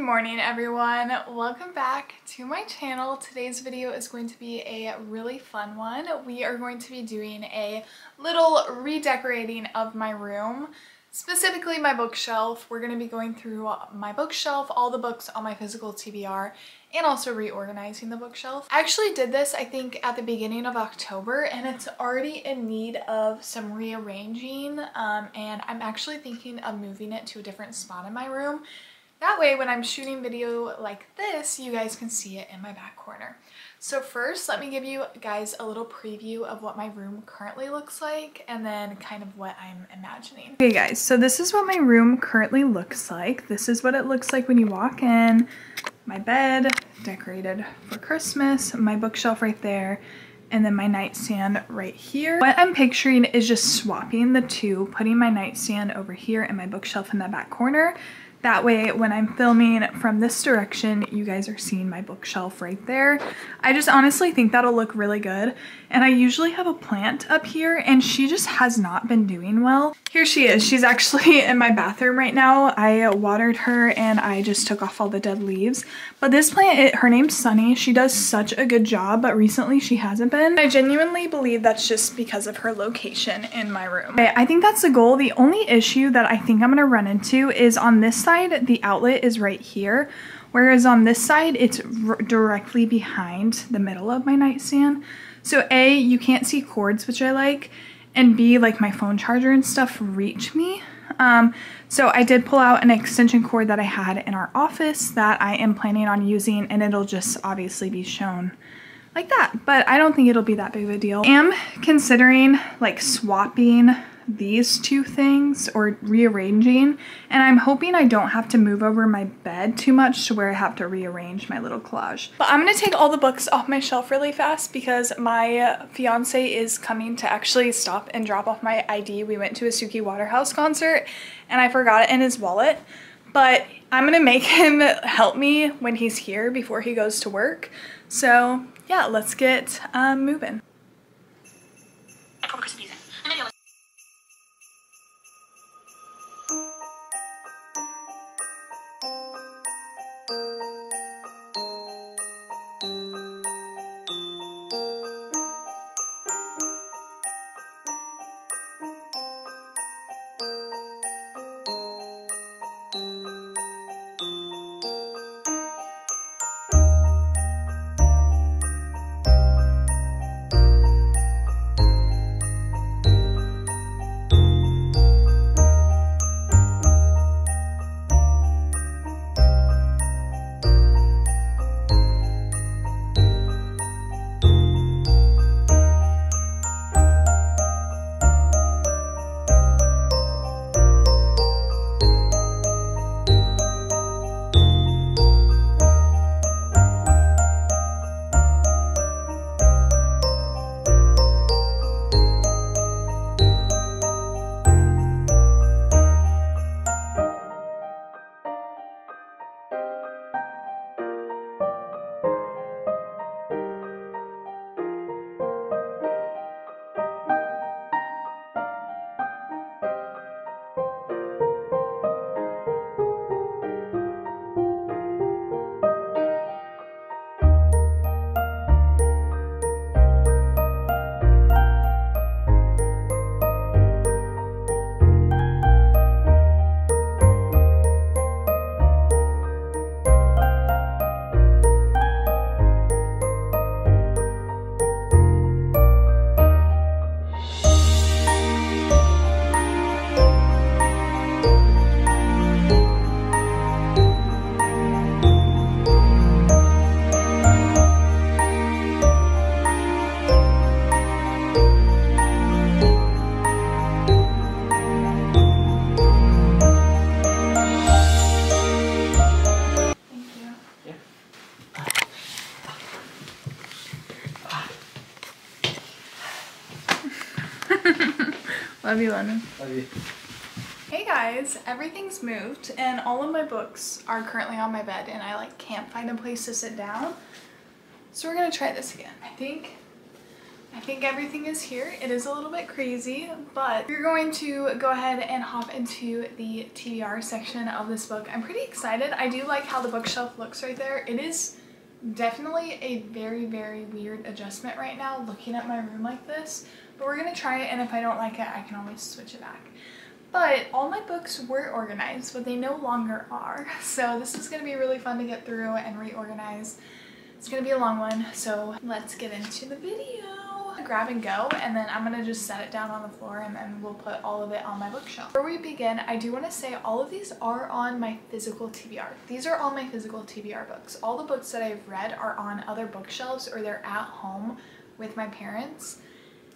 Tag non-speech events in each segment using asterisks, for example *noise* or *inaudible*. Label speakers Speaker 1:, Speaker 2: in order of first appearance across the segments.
Speaker 1: morning everyone. Welcome back to my channel. Today's video is going to be a really fun one. We are going to be doing a little redecorating of my room specifically my bookshelf. We're going to be going through my bookshelf all the books on my physical TBR and also reorganizing the bookshelf. I actually did this I think at the beginning of October and it's already in need of some rearranging um, and I'm actually thinking of moving it to a different spot in my room that way when I'm shooting video like this, you guys can see it in my back corner. So first, let me give you guys a little preview of what my room currently looks like and then kind of what I'm imagining. Okay guys, so this is what my room currently looks like. This is what it looks like when you walk in. My bed, decorated for Christmas, my bookshelf right there, and then my nightstand right here. What I'm picturing is just swapping the two, putting my nightstand over here and my bookshelf in that back corner that way, when I'm filming from this direction, you guys are seeing my bookshelf right there. I just honestly think that'll look really good. And I usually have a plant up here and she just has not been doing well. Here she is. She's actually *laughs* in my bathroom right now. I watered her and I just took off all the dead leaves. But this plant, it, her name's Sunny. She does such a good job, but recently she hasn't been. I genuinely believe that's just because of her location in my room. Okay, I think that's the goal. The only issue that I think I'm gonna run into is on this side, the outlet is right here. Whereas on this side, it's directly behind the middle of my nightstand. So A, you can't see cords, which I like, and B, like my phone charger and stuff reach me. Um, so I did pull out an extension cord that I had in our office that I am planning on using and it'll just obviously be shown like that, but I don't think it'll be that big of a deal. I am considering like swapping these two things or rearranging and I'm hoping I don't have to move over my bed too much to where I have to rearrange my little collage. But I'm gonna take all the books off my shelf really fast because my fiance is coming to actually stop and drop off my ID. We went to a Suki Waterhouse concert and I forgot it in his wallet but I'm gonna make him *laughs* help me when he's here before he goes to work. So yeah, let's get um, moving. Love you, Lennon.
Speaker 2: Love you.
Speaker 1: Hey guys, everything's moved and all of my books are currently on my bed and I like can't find a place to sit down. So we're gonna try this again. I think I think everything is here. It is a little bit crazy, but we're going to go ahead and hop into the TBR section of this book. I'm pretty excited. I do like how the bookshelf looks right there. It is definitely a very, very weird adjustment right now looking at my room like this, but we're gonna try it and if I don't like it, I can always switch it back. But all my books were organized, but they no longer are. *laughs* So this is gonna be really fun to get through and reorganize. It's gonna be a long one, so let's get into the video. Grab and go, and then I'm gonna just set it down on the floor and then we'll put all of it on my bookshelf. Before we begin, I do wanna say all of these are on my physical TBR. These are all my physical TBR books. All the books that I've read are on other bookshelves or they're at home with my parents.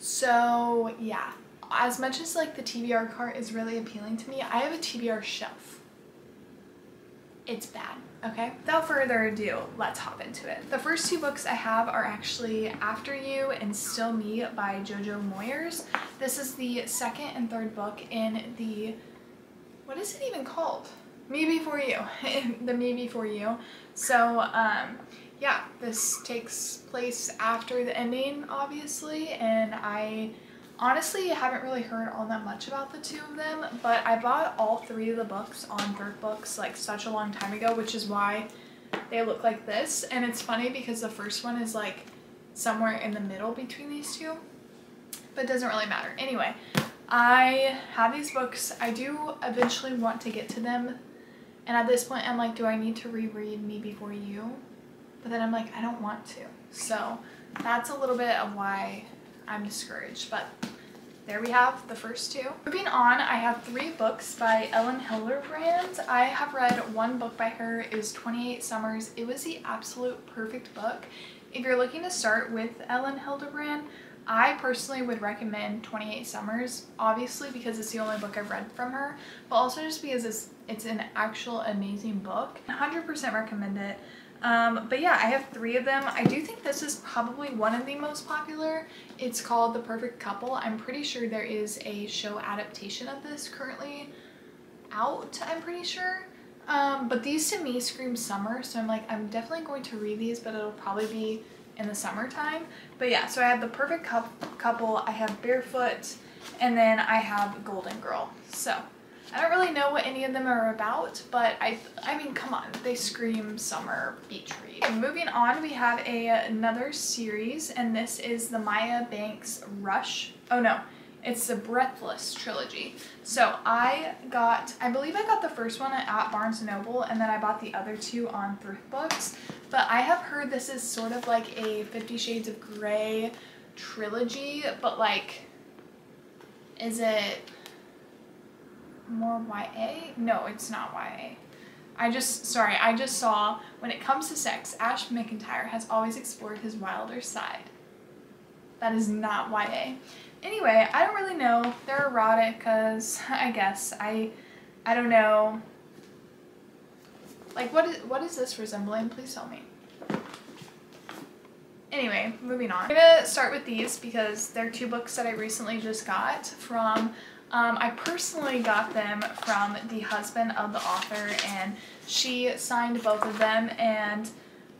Speaker 1: So yeah, as much as like the TBR cart is really appealing to me, I have a TBR shelf. It's bad, okay? Without further ado, let's hop into it. The first two books I have are actually After You and Still Me by Jojo Moyes. This is the second and third book in the, what is it even called? Me Before You, *laughs* the Me Before You. So, um, yeah, this takes place after the ending, obviously, and I Honestly, haven't really heard all that much about the two of them, but I bought all three of the books on Thrift Books like such a long time ago, which is why they look like this. And it's funny because the first one is like somewhere in the middle between these two, but it doesn't really matter. Anyway, I have these books. I do eventually want to get to them. And at this point, I'm like, do I need to reread Me Before You? But then I'm like, I don't want to. So that's a little bit of why I'm discouraged, but there we have the first two. Moving on, I have three books by Elin Hilderbrand. I have read one book by her, it was 28 Summers. It was the absolute perfect book. If you're looking to start with Elin Hilderbrand, I personally would recommend 28 Summers, obviously because it's the only book I've read from her, but also just because it's, it's an actual amazing book. 100% recommend it. Um, but yeah, I have three of them. I do think this is probably one of the most popular. It's called The Perfect Couple. I'm pretty sure there is a show adaptation of this currently out, I'm pretty sure. Um, but these to me scream summer, so I'm like, I'm definitely going to read these, but it'll probably be in the summertime. But yeah, so I have The Perfect Couple, I have Barefoot, and then I have Golden Girl. So I don't really know what any of them are about, but I I mean, come on, they scream summer beach read. Okay, moving on, we have a another series, and this is the Maya Banks Rush. Oh no, it's the Breathless trilogy. So I got, I believe I got the first one at Barnes & Noble, and then I bought the other two on Thrift Books. But I have heard this is sort of like a Fifty Shades of Grey trilogy, but like, is it more YA? No, it's not YA. I just, sorry, I just saw, when it comes to sex, Ash McIntyre has always explored his wilder side. That is not YA. Anyway, I don't really know. They're erotic because, *laughs* I guess, I, I don't know. Like, what is, what is this resembling? Please tell me. Anyway, moving on. I'm gonna start with these because they're two books that I recently just got from um, I personally got them from the husband of the author and she signed both of them and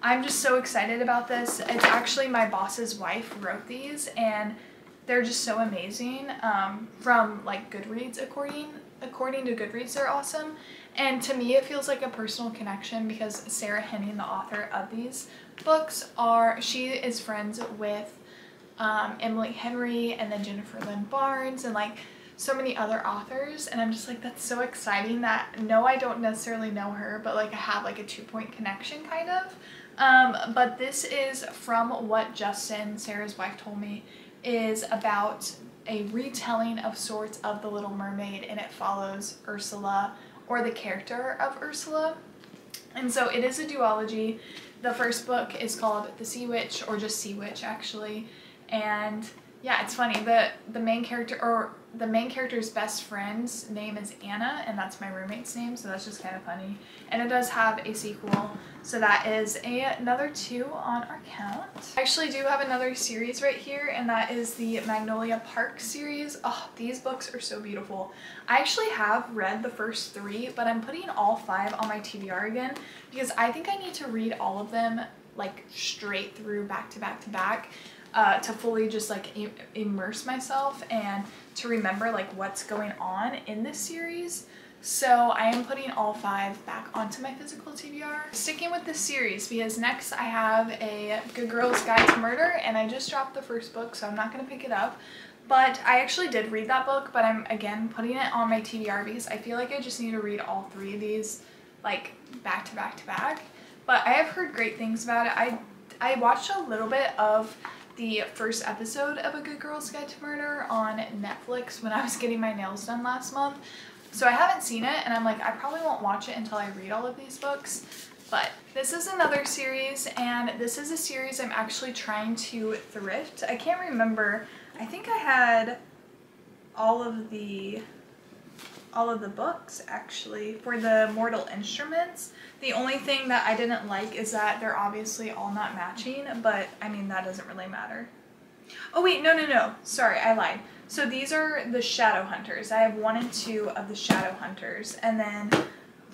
Speaker 1: I'm just so excited about this. It's actually my boss's wife wrote these and they're just so amazing um, from like Goodreads according according to Goodreads they're awesome and to me it feels like a personal connection because Sarah Henning the author of these books are she is friends with um, Emily Henry and then Jennifer Lynn Barnes and like so many other authors and I'm just like that's so exciting that no I don't necessarily know her but like I have like a two-point connection kind of. Um, but this is from what Justin Sarah's wife told me is about a retelling of sorts of The Little Mermaid and it follows Ursula or the character of Ursula. And so it is a duology. The first book is called The Sea Witch or just Sea Witch actually and yeah, it's funny. The the main character or the main character's best friend's name is Anna and that's my roommate's name, so that's just kind of funny. And it does have a sequel, so that is a, another two on our count. I actually do have another series right here and that is the Magnolia Park series. Oh, these books are so beautiful. I actually have read the first three, but I'm putting all five on my TBR again because I think I need to read all of them like straight through back to back to back uh, to fully just like immerse myself and to remember like what's going on in this series. So I am putting all five back onto my physical TBR. Sticking with this series because next I have a Good Girl's Guide to Murder and I just dropped the first book so I'm not going to pick it up. But I actually did read that book but I'm again putting it on my TBR because I feel like I just need to read all three of these like back to back to back. But I have heard great things about it. I, I watched a little bit of the first episode of A Good Girl's Guide to Murder on Netflix when I was getting my nails done last month. So I haven't seen it and I'm like, I probably won't watch it until I read all of these books. But this is another series and this is a series I'm actually trying to thrift. I can't remember. I think I had all of the all of the books actually for the Mortal Instruments. The only thing that I didn't like is that they're obviously all not matching, but I mean that doesn't really matter. Oh wait, no, no, no. Sorry, I lied. So these are the Shadow Hunters. I have one and two of the Shadow Hunters. And then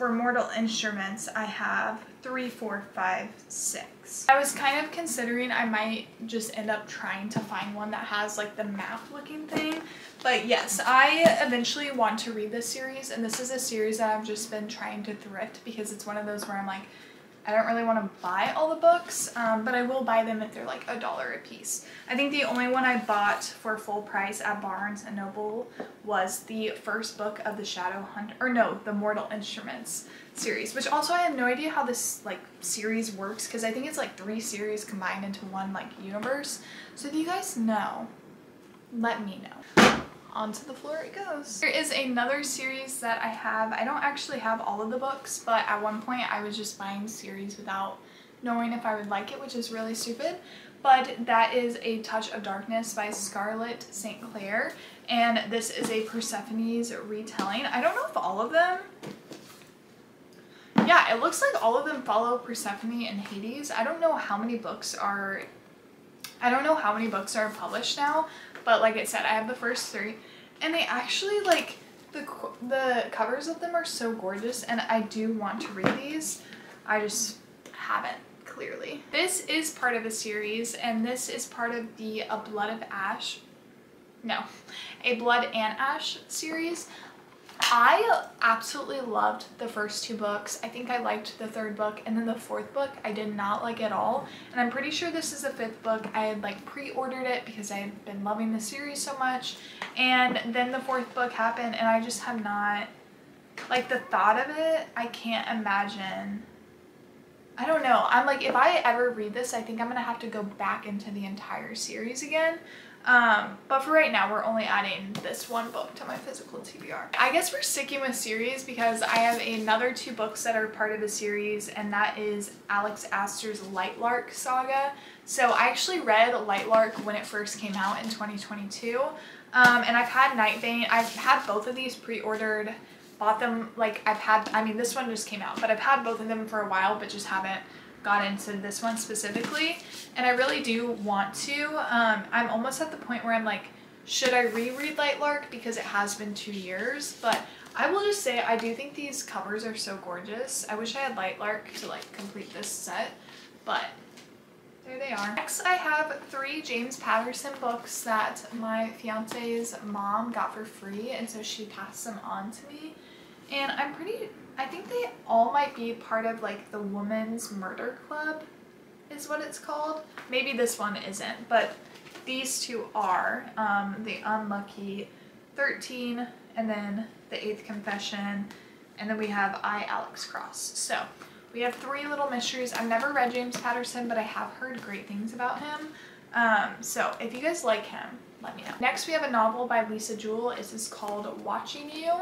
Speaker 1: for Mortal Instruments, I have three, four, five, six. I was kind of considering I might just end up trying to find one that has like the map looking thing. But yes, I eventually want to read this series and this is a series that I've just been trying to thrift because it's one of those where I'm like, I don't really want to buy all the books, um, but I will buy them if they're like a dollar a piece. I think the only one I bought for full price at Barnes & Noble was the first book of the Shadow Hunter, or no, the Mortal Instruments series, which also I have no idea how this like series works because I think it's like three series combined into one like universe. So if you guys know, let me know onto the floor it goes. There is another series that I have. I don't actually have all of the books, but at one point I was just buying series without knowing if I would like it, which is really stupid. But that is A Touch of Darkness by Scarlett St. Clair. And this is a Persephone's retelling. I don't know if all of them yeah, it looks like all of them follow Persephone and Hades. I don't know how many books are I don't know how many books are published now, but like I said, I have the first three. And they actually, like, the, the covers of them are so gorgeous. And I do want to read these. I just haven't, clearly. This is part of a series. And this is part of the A Blood of Ash. No. A Blood and Ash series. I absolutely loved the first two books. I think I liked the third book and then the fourth book I did not like at all. And I'm pretty sure this is the fifth book. I had like pre-ordered it because I had been loving the series so much. And then the fourth book happened and I just have not, like the thought of it, I can't imagine. I don't know. I'm like, if I ever read this, I think I'm going to have to go back into the entire series again um, but for right now, we're only adding this one book to my physical TBR. I guess we're sticking with series because I have another two books that are part of the series and that is Alex Aster's Lightlark saga. So I actually read Lightlark when it first came out in 2022 um, and I've had Nightbane, I've had both of these pre-ordered, bought them, like I've had, I mean this one just came out, but I've had both of them for a while but just haven't got into this one specifically and I really do want to. Um, I'm almost at the point where I'm like, should I reread Lightlark because it has been two years? But I will just say I do think these covers are so gorgeous. I wish I had Lightlark to like complete this set, but there they are. Next I have three James Patterson books that my fiance's mom got for free and so she passed them on to me. And I'm pretty I think they all might be part of like the Women's Murder Club is what it's called. Maybe this one isn't, but these two are. Um, the Unlucky 13 and then the Eighth Confession and then we have I, Alex Cross. So we have three little mysteries. I've never read James Patterson, but I have heard great things about him. Um, so if you guys like him, let me know. Next we have a novel by Lisa Jewell. This is called Watching You.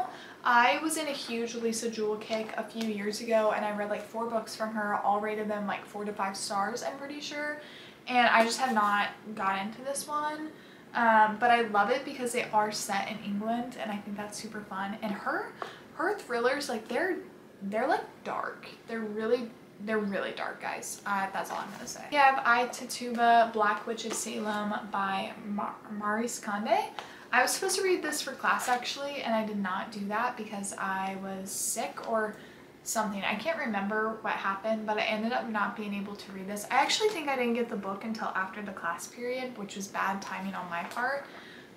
Speaker 1: I was in a huge Lisa Jewell kick a few years ago and I read like four books from her, all rated them like four to five stars, I'm pretty sure. And I just have not got into this one. Um, but I love it because they are set in England and I think that's super fun. And her her thrillers, like they're they're like dark. They're really they're really dark, guys. Uh, that's all I'm gonna say. We have I, Tituba, Black Witch of Salem by Mar Maryse Condé. I was supposed to read this for class actually, and I did not do that because I was sick or something. I can't remember what happened, but I ended up not being able to read this. I actually think I didn't get the book until after the class period, which was bad timing on my part.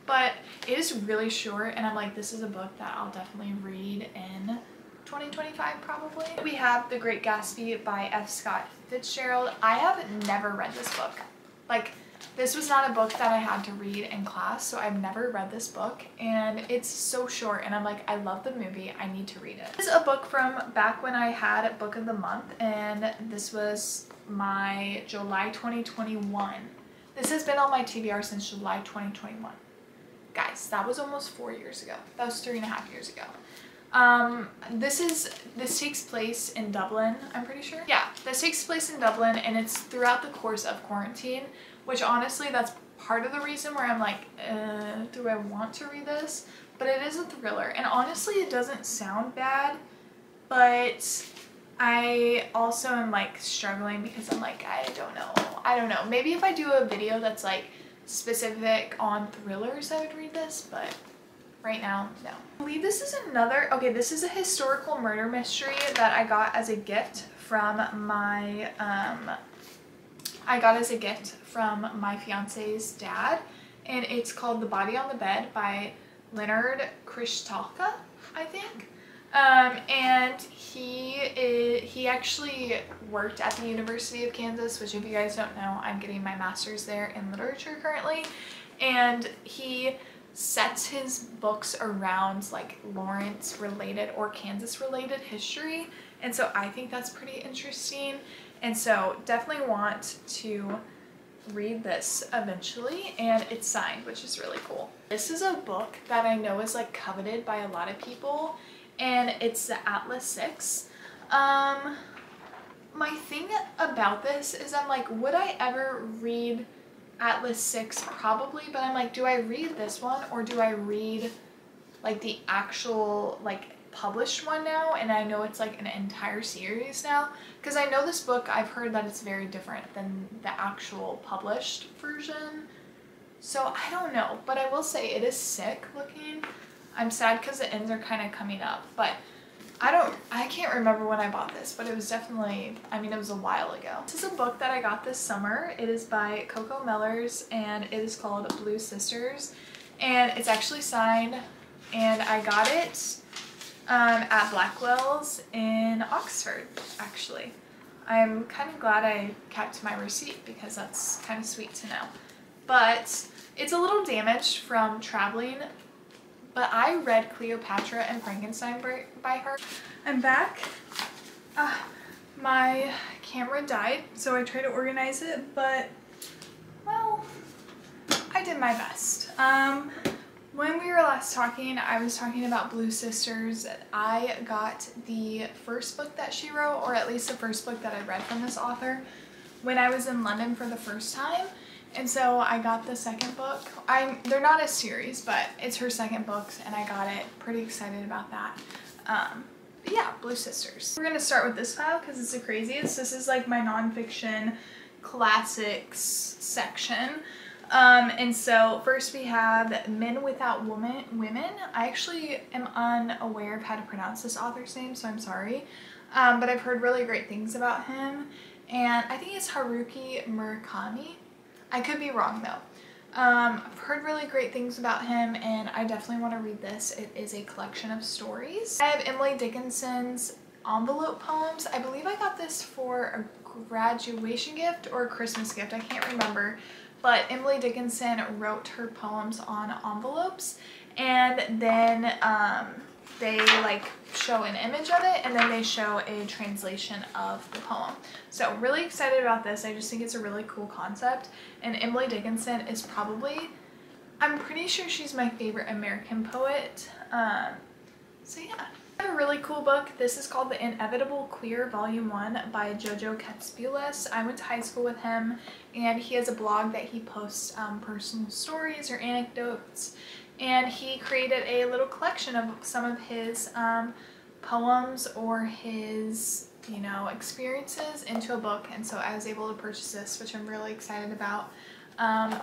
Speaker 1: But it is really short, and I'm like, this is a book that I'll definitely read in 2025 probably. We have The Great Gatsby by F. Scott Fitzgerald. I have never read this book. Like, this was not a book that I had to read in class, so I've never read this book, and it's so short, and I'm like, I love the movie, I need to read it. This is a book from back when I had Book of the Month, and this was my July 2021. This has been on my TBR since July 2021. Guys, that was almost four years ago. That was three and a half years ago. Um, this is, this takes place in Dublin, I'm pretty sure. Yeah, this takes place in Dublin and it's throughout the course of quarantine, which honestly, that's part of the reason where I'm like, uh, do I want to read this? But it is a thriller and honestly, it doesn't sound bad, but I also am like struggling because I'm like, I don't know. I don't know. Maybe if I do a video that's like specific on thrillers, I would read this, but right now, no. I believe this is another, okay, this is a historical murder mystery that I got as a gift from my, um, I got as a gift from my fiance's dad, and it's called The Body on the Bed by Leonard Krishtalka, I think. Um, and he is, he actually worked at the University of Kansas, which if you guys don't know, I'm getting my master's there in literature currently. And he sets his books around like Lawrence related or Kansas related history. And so I think that's pretty interesting. And so definitely want to read this eventually and it's signed, which is really cool. This is a book that I know is like coveted by a lot of people and it's the Atlas 6. Um, my thing about this is I'm like, would I ever read Atlas 6 probably, but I'm like, do I read this one or do I read like the actual like published one now and I know it's like an entire series now because I know this book I've heard that it's very different than the actual published version so I don't know but I will say it is sick looking I'm sad because the ends are kind of coming up but I don't, I can't remember when I bought this, but it was definitely, I mean, it was a while ago. This is a book that I got this summer. It is by Coco Mellors and it is called Blue Sisters. And it's actually signed and I got it um, at Blackwell's in Oxford, actually. I'm kind of glad I kept my receipt because that's kind of sweet to know. But it's a little damaged from traveling but I read Cleopatra and Frankenstein by, her. I'm back. Uh, my camera died, so I tried to organize it, but, well, I did my best. Um, when we were last talking, I was talking about Blue Sisters. I got the first book that she wrote, or at least the first book that I read from this author, when I was in London for the first time. And so I got the second book. I'm they're not a series, but it's her second book and I got it. Pretty excited about that. Um, yeah, Blue Sisters. We're gonna start with this file because it's the craziest. This is like my nonfiction classics section. Um, and so first we have Men Without Woman, Women. I actually am unaware of how to pronounce this author's name, so I'm sorry. Um, but I've heard really great things about him. And I think it's Haruki Murakami. I could be wrong though. Um, I've heard really great things about him and I definitely want to read this. It is a collection of stories. I have Emily Dickinson's envelope poems. I believe I got this for a graduation gift or a Christmas gift. I can't remember. But Emily Dickinson wrote her poems on envelopes and then um, they like show an image of it and then they show a translation of the poem. So really excited about this. I just think it's a really cool concept. And Emily Dickinson is probably, I'm pretty sure she's my favorite American poet. Um, so yeah. Have a really cool book. This is called The Inevitable Queer Volume 1 by Jojo Katsopoulou. I went to high school with him and he has a blog that he posts um, personal stories or anecdotes and he created a little collection of some of his um, poems or his you know experiences into a book and so I was able to purchase this which I'm really excited about um,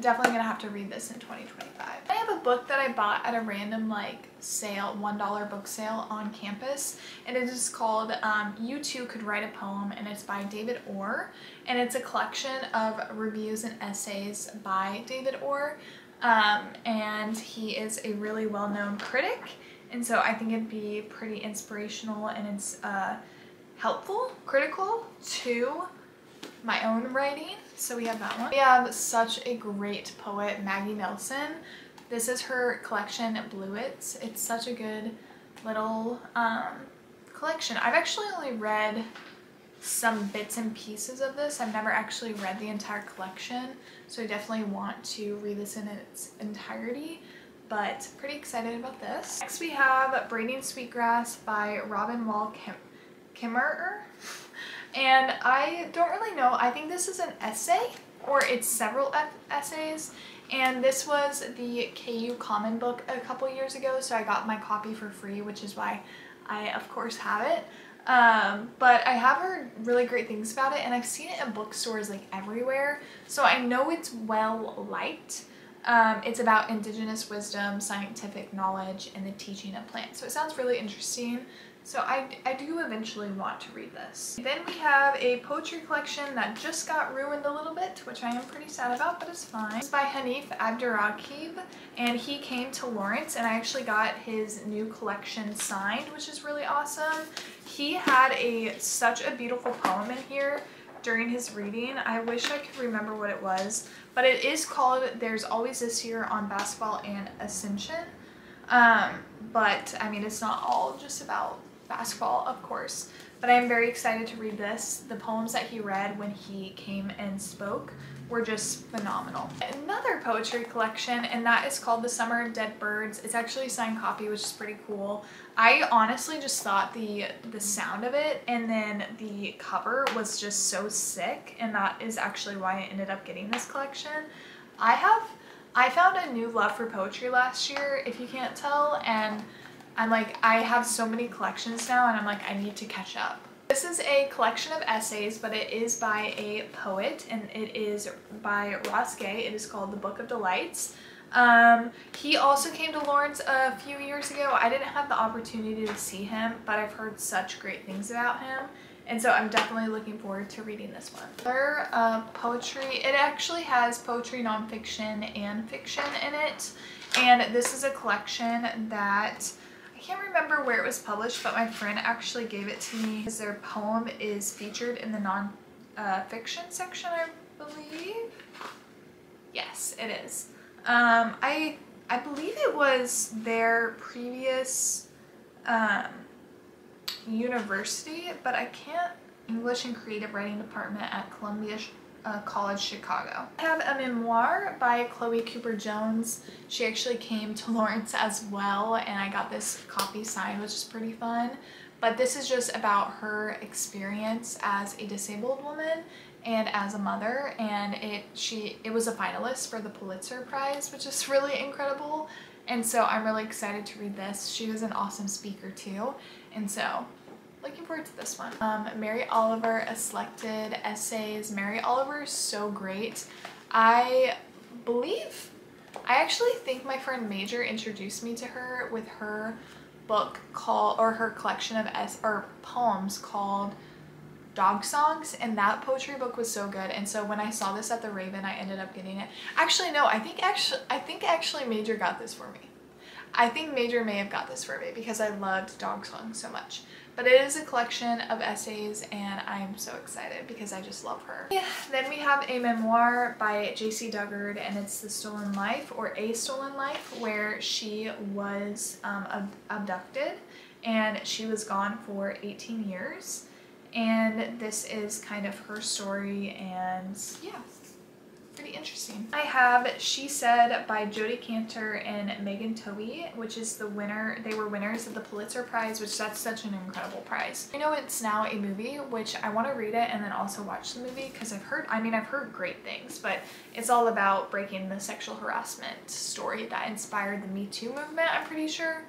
Speaker 1: definitely gonna have to read this in 2025. I have a book that I bought at a random like sale, $1 book sale on campus and it is called um, You Too Could Write a Poem and it's by David Orr and it's a collection of reviews and essays by David Orr um, and he is a really well-known critic and so I think it'd be pretty inspirational and it's uh, helpful, critical to my own writing. So we have that one. We have such a great poet, Maggie Nelson. This is her collection, Bluets. It's such a good little um, collection. I've actually only read some bits and pieces of this. I've never actually read the entire collection, so I definitely want to read this in its entirety, but pretty excited about this. Next we have Braiding Sweetgrass by Robin Wall Kim Kimmerer. And I don't really know, I think this is an essay or it's several essays. And this was the KU Common book a couple years ago, so I got my copy for free, which is why I of course have it. Um, but I have heard really great things about it and I've seen it in bookstores like everywhere. So I know it's well liked. Um, it's about indigenous wisdom, scientific knowledge, and the teaching of plants. So it sounds really interesting. So I, I do eventually want to read this. Then we have a poetry collection that just got ruined a little bit, which I am pretty sad about, but it's fine. It's by Hanif Abdurraqib, and he came to Lawrence, and I actually got his new collection signed, which is really awesome. He had a such a beautiful poem in here during his reading. I wish I could remember what it was, but it is called There's Always This Year on Basketball and Ascension. Um, but I mean, it's not all just about basketball, of course. But I am very excited to read this. The poems that he read when he came and spoke were just phenomenal. Another poetry collection, and that is called The Summer of Dead Birds. It's actually a signed copy, which is pretty cool. I honestly just thought the, the sound of it and then the cover was just so sick, and that is actually why I ended up getting this collection. I have, I found a new love for poetry last year, if you can't tell, and I'm like, I have so many collections now and I'm like, I need to catch up. This is a collection of essays, but it is by a poet and it is by Ross Gay. It is called The Book of Delights. Um, he also came to Lawrence a few years ago. I didn't have the opportunity to see him, but I've heard such great things about him. And so I'm definitely looking forward to reading this one. Other uh, poetry, it actually has poetry, nonfiction, and fiction in it. And this is a collection that can't remember where it was published, but my friend actually gave it to me because their poem is featured in the non-fiction uh, section, I believe. Yes, it is. Um, I I believe it was their previous um, university, but I can't English and Creative Writing Department at Columbia uh, College Chicago. I have a memoir by Chloe Cooper Jones. She actually came to *laughs* Lawrence as well and I got this copy signed which is pretty fun. But this is just about her experience as a disabled woman and as a mother and it she it was a finalist for the Pulitzer Prize which is *laughs* really incredible and so I'm really excited to read this. She was an awesome speaker too and so looking forward to this one. Um, Mary Oliver, a selected essays. Mary Oliver is so great. I believe, I actually think my friend Major introduced me to her with her book called, or her collection of s or poems called dog songs and that poetry book was so good and so when I saw this at the Raven I ended up getting it. Actually no, I think actually I think actually Major got this for me. I think Major may have got this for me because I loved dog songs so much. But it is a collection of essays and I'm so excited because I just love her. Yeah, then we have a memoir by Jaycee Dugard and it's The Stolen Life or A Stolen Life where she was um, ab abducted and she was gone for 18 years. And this is kind of her story and yeah, pretty interesting. I have She Said by Jodi Kantor and Megan Twohey, which is the winner. They were winners of the Pulitzer Prize, which that's such an incredible prize. I know it's now a movie, which I want to read it and then also watch the movie because I've heard, I mean, I've heard great things, but it's all about breaking the sexual harassment story that inspired the Me Too movement, I'm pretty sure.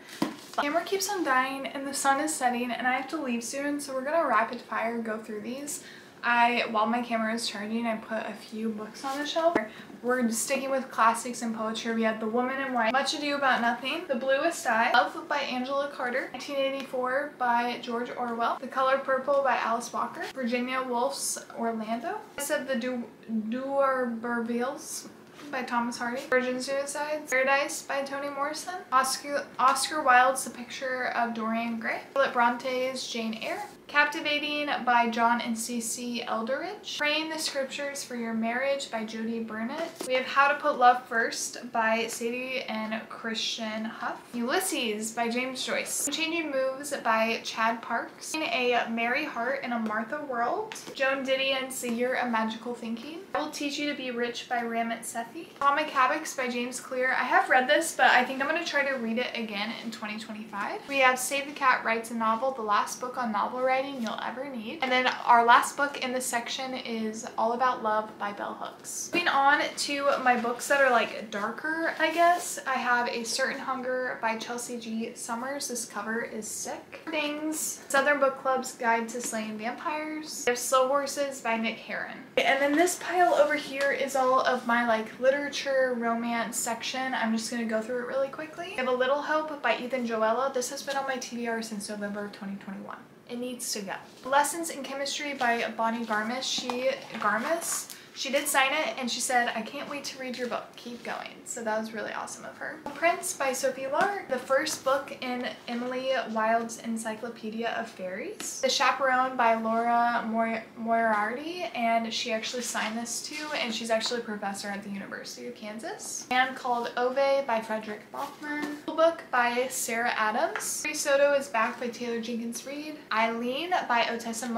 Speaker 1: Camera keeps on dying and the sun is setting and I have to leave soon, so we're gonna rapid fire go through these. I, while my camera is charging, I put a few books on the shelf. We're sticking with classics and poetry. We have The Woman in White, Much Ado About Nothing, The Bluest Eye, Love by Angela Carter, 1984 by George Orwell, The Color Purple by Alice Walker, Virginia Woolf's Orlando, I said The du D'Urbervilles by Thomas Hardy, Virgin Suicides, Paradise by Toni Morrison, Oscar, Oscar Wilde's The Picture of Dorian Gray, Philip Bronte's Jane Eyre, Captivating by John and C.C. Eldredge. Praying the Scriptures for Your Marriage by Jody Burnett. We have How to Put Love First by Sadie and Christian Huff. Ulysses by James Joyce. Changing Moves by Chad Parks. A Mary Heart in a Martha World. Joan Didion's The Year of Magical Thinking. I Will Teach You to Be Rich by Ramit Sethi. Atomic Habits by James Clear. I have read this, but I think I'm going to try to read it again in 2025. We have Save the Cat Writes a Novel, the last book on novel writing writing you'll ever need. And then our last book in this section is All About Love by Bell Hooks. Moving on to my books that are like darker, I guess. I have A Certain Hunger by Chelsea G. Summers. This cover is sick. Things. Southern Book Club's Guide to Slaying Vampires. We have Slow Horses by Mick Herron. And then this pile over here is all of my like literature, romance section. I'm just to go through it really quickly. I have A Little Hope by Ethan Joella. This has been on my TBR since November of 2021. It needs to go. Lessons in Chemistry by Bonnie Garmus. She, Garmus, she did sign it and she said, I can't wait to read your book. Keep going. So that was really awesome of her. Prince by Sophie Lark. The first book in Emily Wilde's Encyclopedia of Fairies. The Chaperone by Laura Moriarty and she actually signed this too and she's actually a professor at the University of Kansas. And called Ove by Fredrik Backman. Book by Sarah Adams. Free Soto is Back by Taylor Jenkins Reid. Eileen by Ottessa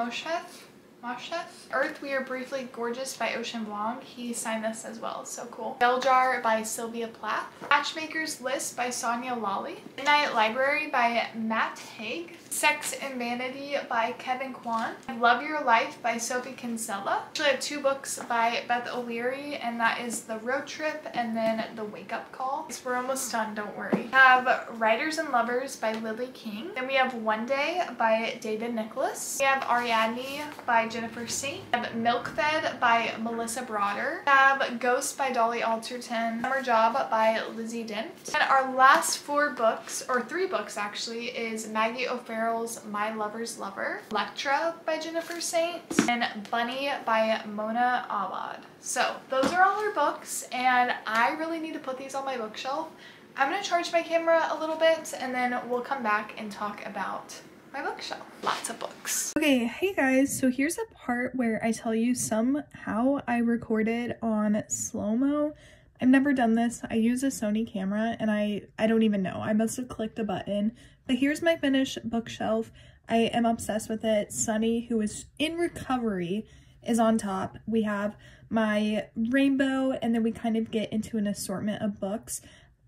Speaker 1: Moshfegh. Earth We Are Briefly Gorgeous by Ocean Vuong. He signed this as well. So cool. Bell Jar by Sylvia Plath. Matchmaker's List by Sonya Lalli. Midnight Library by Matt Haig. Sex and Vanity by Kevin Kwan. Love Your Life by Sophie Kinsella. Actually, I have two books by Beth O'Leary, and that is The Road Trip and then The Wake Up Call. We're almost done, don't worry. We have Writers and Lovers by Lily King. Then we have One Day by David Nicholas. We have Ariadne by Jennifer Saint. We have Milkfed by Melissa Broder. We have Ghost by Dolly Alderton. Summer Job by Lizzie Dent. And our last four books, or three books actually, is Maggie O'Farrell's My Lover's Lover, Lectra by Jennifer Saint, and Bunny by Mona Awad. So those are all our books and I really need to put these on my bookshelf. I'm going to charge my camera a little bit and then we'll come back and talk about my bookshelf. Lots of books. Okay, hey guys, so here's a part where I tell you somehow I recorded on slow-mo. I've never done this. I use a Sony camera and I, I don't even know. I must have clicked a button. But here's my finished bookshelf. I am obsessed with it. Sunny, who is in recovery, is on top. We have my rainbow and then we kind of get into an assortment of books.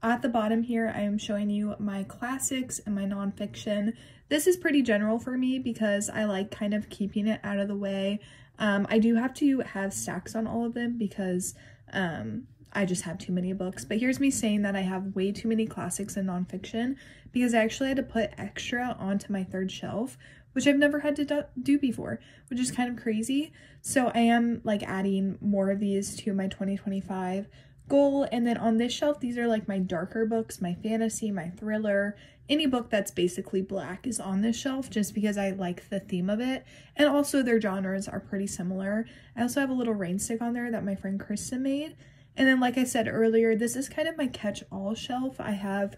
Speaker 1: At the bottom here, I am showing you my classics and my nonfiction. This is pretty general for me because I like kind of keeping it out of the way. Um, I do have to have stacks on all of them because um, I just have too many books. But here's me saying that I have way too many classics and nonfiction because I actually had to put extra onto my third shelf, which I've never had to do before, which is kind of crazy. So I am like adding more of these to my 2025 goal. And then on this shelf, these are like my darker books, my fantasy, my thriller, any book that's basically black is on this shelf just because I like the theme of it. And also their genres are pretty similar. I also have a little rain stick on there that my friend Krista made. And then like I said earlier, this is kind of my catch-all shelf. I have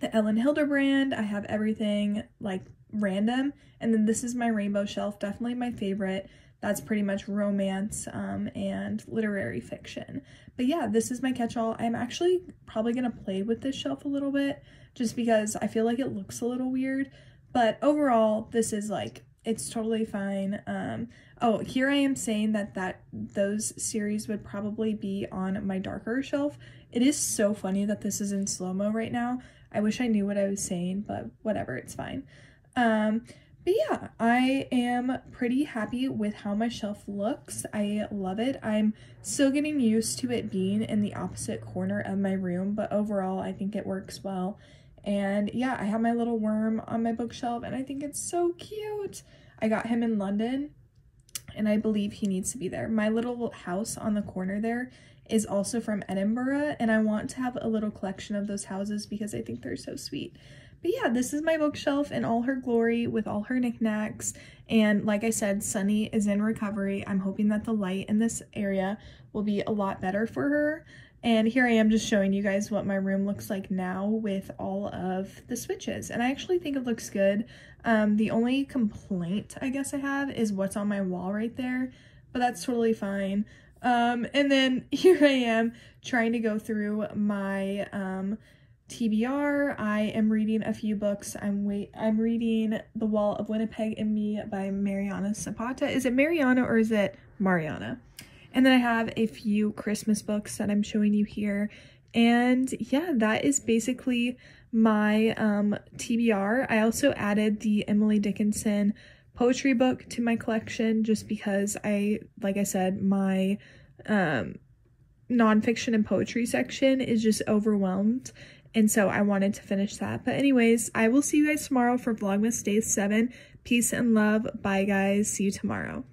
Speaker 1: the Elin Hilderbrand, I have everything like random. And then this is my rainbow shelf, definitely my favorite that's pretty much romance um, and literary fiction. But yeah, this is my catch-all. I'm actually probably going to play with this shelf a little bit just because I feel like it looks a little weird. But overall, this is like, it's totally fine. Um, oh, here I am saying that, that those series would probably be on my darker shelf. It is so funny that this is in slow-mo right now. I wish I knew what I was saying, but whatever, it's fine. Um, but yeah, I am pretty happy with how my shelf looks. I love it. I'm still getting used to it being in the opposite corner of my room, but overall I think it works well. And yeah, I have my little worm on my bookshelf and I think it's so cute. I got him in London and I believe he needs to be there. My little house on the corner there is also from Edinburgh and I want to have a little collection of those houses because I think they're so sweet. But yeah, this is my bookshelf in all her glory with all her knickknacks. And like I said, Sunny is in recovery. I'm hoping that the light in this area will be a lot better for her. And here I am just showing you guys what my room looks like now with all of the switches. And I actually think it looks good. Um, the only complaint I guess I have is what's on my wall right there, but that's totally fine. Um, and then *laughs* here I am trying to go through my um, TBR. I am reading a few books. I'm wait. I'm reading The Wall of Winnipeg and Me by Mariana Zapata. Is it Mariana or is it Mariana? And then I have a few Christmas books that I'm showing you here. And yeah, that is basically my um, TBR. I also added the Emily Dickinson poetry book to my collection just because I, like I said, my um, nonfiction and poetry section is just overwhelmed. And so I wanted to finish that. But anyways, I will see you guys tomorrow for Vlogmas Day 7. Peace and love. Bye guys. See you tomorrow.